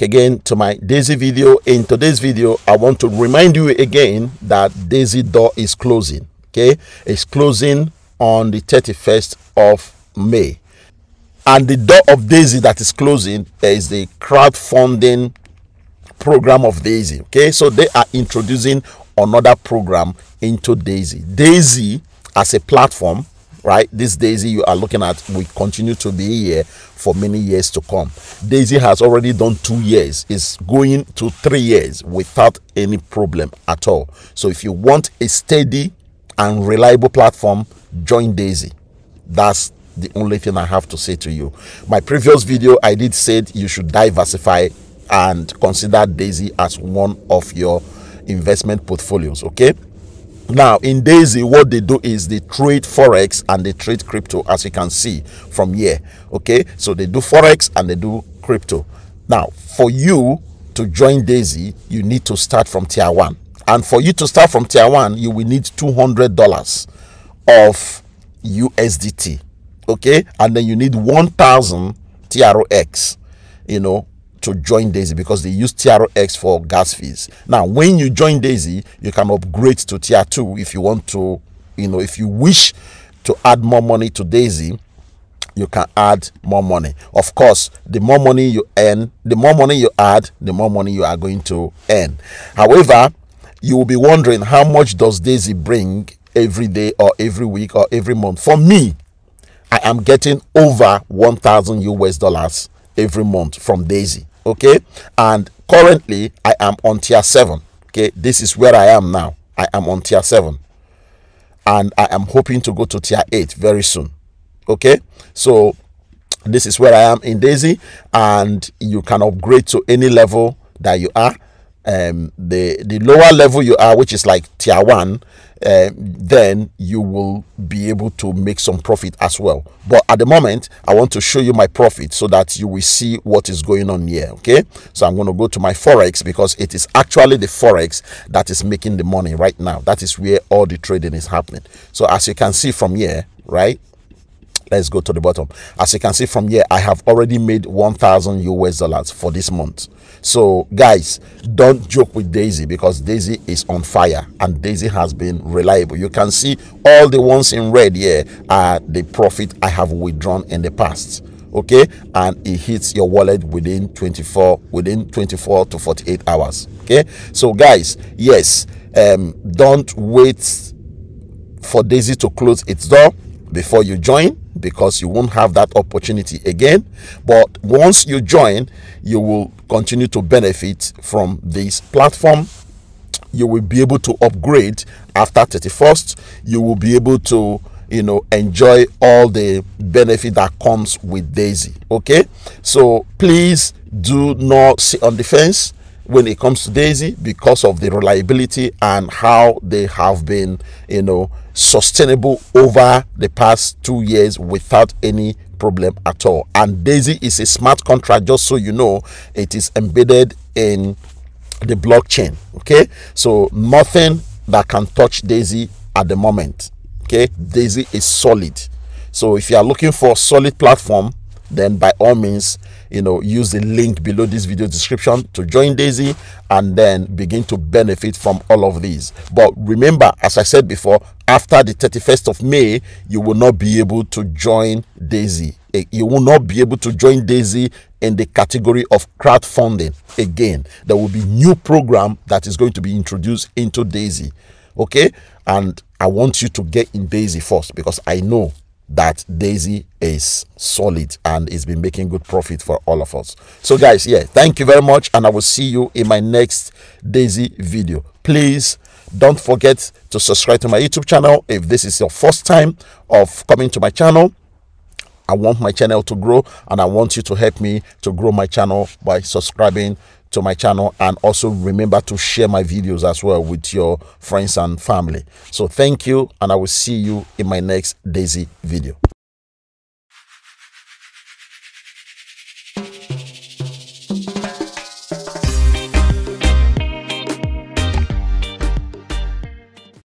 again to my daisy video. In today's video i want to remind you again that daisy door is closing okay? It's closing on the 31st of may. And the door of daisy that is closing is the crowdfunding program of daisy okay? So they are introducing another program into daisy. Daisy as a platform right? This daisy you are looking at will continue to be here for many years to come. Daisy has already done two years. It's going to three years without any problem at all. So if you want a steady and reliable platform join daisy. That's the only thing i have to say to you. My previous video i did said you should diversify and consider daisy as one of your investment portfolios okay now in daisy what they do is they trade forex and they trade crypto as you can see from here okay? So they do forex and they do crypto. Now for you to join daisy you need to start from tier one. And for you to start from tier one you will need 200 dollars of usdt okay? And then you need 1000 trox you know to join Daisy because they use TRX for gas fees. Now, when you join Daisy, you can upgrade to tier 2 if you want to, you know, if you wish to add more money to Daisy, you can add more money. Of course, the more money you earn, the more money you add, the more money you are going to earn. However, you will be wondering how much does Daisy bring every day or every week or every month? For me, I am getting over 1000 US dollars every month from Daisy. Okay, and currently I am on tier 7. Okay, this is where I am now. I am on tier 7, and I am hoping to go to tier 8 very soon. Okay, so this is where I am in Daisy, and you can upgrade to any level that you are um, the the lower level you are, which is like tier one, uh, then you will be able to make some profit as well. But at the moment, I want to show you my profit so that you will see what is going on here. Okay, so I'm going to go to my forex because it is actually the forex that is making the money right now. That is where all the trading is happening. So as you can see from here, right? Let's go to the bottom. As you can see from here i have already made 1000 us dollars for this month. So guys don't joke with daisy because daisy is on fire and daisy has been reliable. You can see all the ones in red here are the profit i have withdrawn in the past okay? And it hits your wallet within 24 within 24 to 48 hours okay? So guys yes um don't wait for daisy to close its door before you join because you won't have that opportunity again. But once you join, you will continue to benefit from this platform. You will be able to upgrade after 31st. You will be able to you know enjoy all the benefit that comes with daisy okay so please do not sit on the fence when it comes to Daisy because of the reliability and how they have been, you know, sustainable over the past two years without any problem at all. And Daisy is a smart contract, just so you know, it is embedded in the blockchain. Okay, so nothing that can touch Daisy at the moment. Okay, Daisy is solid. So if you are looking for a solid platform, then by all means you know use the link below this video description to join daisy and then begin to benefit from all of these. But remember as i said before after the 31st of may you will not be able to join daisy. Eh, you will not be able to join daisy in the category of crowdfunding again. There will be new program that is going to be introduced into daisy okay? And i want you to get in daisy first because i know that Daisy is solid and it's been making good profit for all of us. So guys, yeah, thank you very much and I will see you in my next Daisy video. Please don't forget to subscribe to my YouTube channel if this is your first time of coming to my channel. I want my channel to grow and I want you to help me to grow my channel by subscribing to my channel and also remember to share my videos as well with your friends and family. So thank you and i will see you in my next daisy video